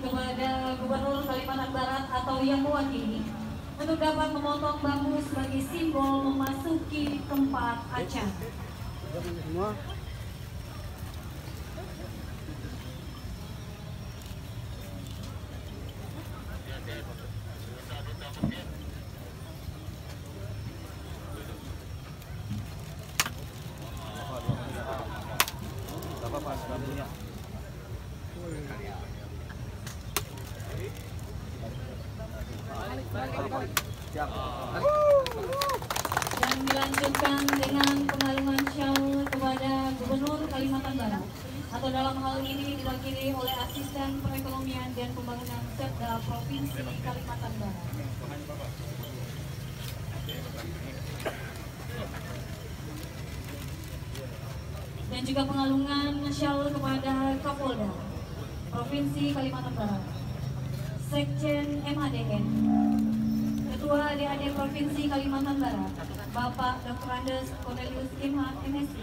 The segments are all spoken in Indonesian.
Kepada Gubernur Kalimantan Barat atau yang mewakili untuk dapat memotong bambu sebagai simbol memasuki tempat acara. Dan dilanjutkan dengan pengalungan syawl kepada Gubernur Kalimantan Barat atau dalam hal ini diwakili oleh Asisten Perekonomian dan Pembangunan Setda Provinsi Kalimantan Barat. Dan juga pengalungan syawl kepada Kapolda Provinsi Kalimantan Barat. Sekjen MADN Ketua DAD Provinsi Kalimantan Barat, Bapak Dr. Andes Cornelius Imha MSI,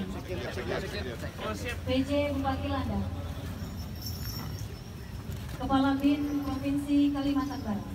PJ Bupati Landa, Kepala BIN Provinsi Kalimantan Barat,